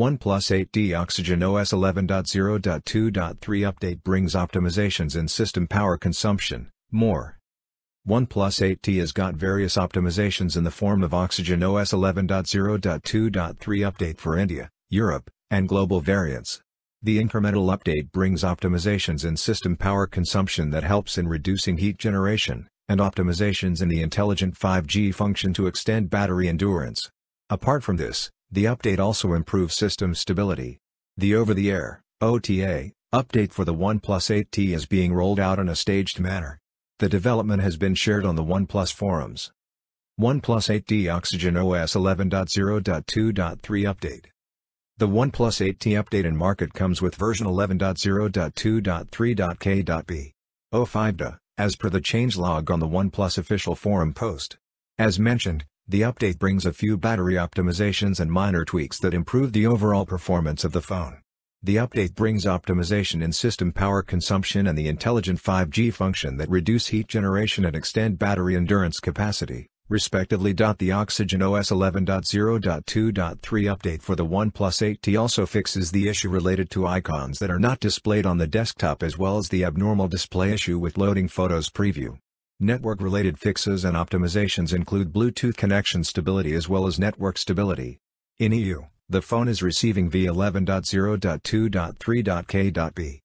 OnePlus 8T Oxygen OS 11.0.2.3 update brings optimizations in system power consumption, more. OnePlus 8T has got various optimizations in the form of Oxygen OS 11.0.2.3 update for India, Europe, and global variants. The incremental update brings optimizations in system power consumption that helps in reducing heat generation, and optimizations in the intelligent 5G function to extend battery endurance. Apart from this, the update also improves system stability. The over-the-air OTA, update for the OnePlus 8T is being rolled out in a staged manner. The development has been shared on the OnePlus forums. OnePlus 8T Oxygen OS 11.0.2.3 update. The OnePlus 8T update in market comes with version 11.0.2.3.k.b. 05 as per the changelog on the OnePlus official forum post. As mentioned, the update brings a few battery optimizations and minor tweaks that improve the overall performance of the phone. The update brings optimization in system power consumption and the intelligent 5G function that reduce heat generation and extend battery endurance capacity, respectively. The Oxygen OS 11.0.2.3 update for the OnePlus 8T also fixes the issue related to icons that are not displayed on the desktop as well as the abnormal display issue with loading photos preview. Network-related fixes and optimizations include Bluetooth connection stability as well as network stability. In EU, the phone is receiving v11.0.2.3.k.b.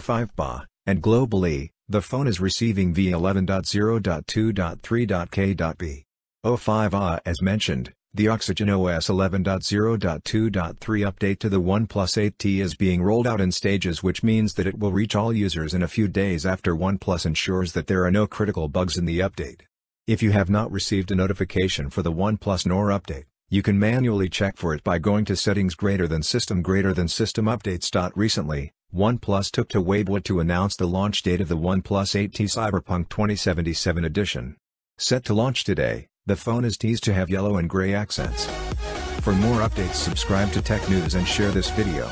05 BA, and globally, the phone is receiving v11.0.2.3.k.b. 05 A as mentioned, the Oxygen OS 11.0.2.3 update to the OnePlus 8T is being rolled out in stages which means that it will reach all users in a few days after OnePlus ensures that there are no critical bugs in the update. If you have not received a notification for the OnePlus Nord update, you can manually check for it by going to Settings greater than System greater than System Updates. Recently, OnePlus took to Weibo to announce the launch date of the OnePlus 8T Cyberpunk 2077 edition. Set to launch today, the phone is teased to have yellow and gray accents. For more updates subscribe to Tech News and share this video.